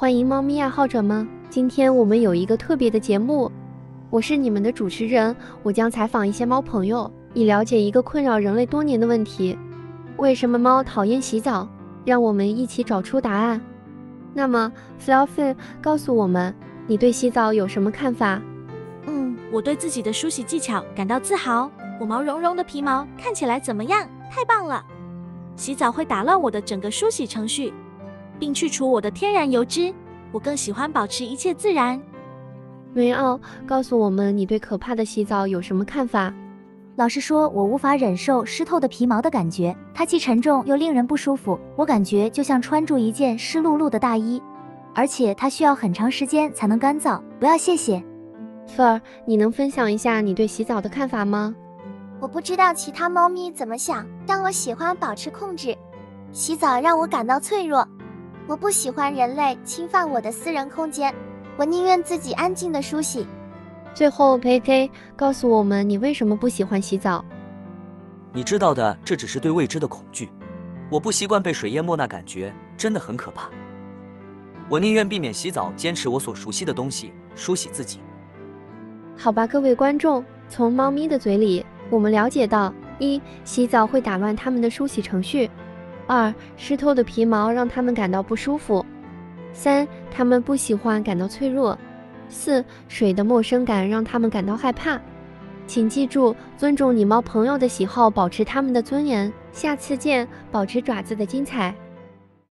欢迎猫咪爱好者们！今天我们有一个特别的节目，我是你们的主持人，我将采访一些猫朋友，以了解一个困扰人类多年的问题：为什么猫讨厌洗澡？让我们一起找出答案。那么，Fluffy，告诉我们，你对洗澡有什么看法？嗯，我对自己的梳洗技巧感到自豪。我毛茸茸的皮毛看起来怎么样？太棒了！洗澡会打乱我的整个梳洗程序。并去除我的天然油脂，我更喜欢保持一切自然。梅奥，告诉我们你对可怕的洗澡有什么看法？老实说，我无法忍受湿透的皮毛的感觉，它既沉重又令人不舒服。我感觉就像穿住一件湿漉漉的大衣，而且它需要很长时间才能干燥。不要，谢谢。Fur，你能分享一下你对洗澡的看法吗？我不知道其他猫咪怎么想，但我喜欢保持控制。洗澡让我感到脆弱。我不喜欢人类侵犯我的私人空间，我宁愿自己安静的梳洗。最后，K K 告诉我们你为什么不喜欢洗澡？你知道的，这只是对未知的恐惧。我不习惯被水淹没，那感觉真的很可怕。我宁愿避免洗澡，坚持我所熟悉的东西，梳洗自己。好吧，各位观众，从猫咪的嘴里，我们了解到：一、洗澡会打乱它们的梳洗程序。二、湿透的皮毛让它们感到不舒服。三、它们不喜欢感到脆弱。四、水的陌生感让它们感到害怕。请记住，尊重你猫朋友的喜好，保持它们的尊严。下次见，保持爪子的精彩。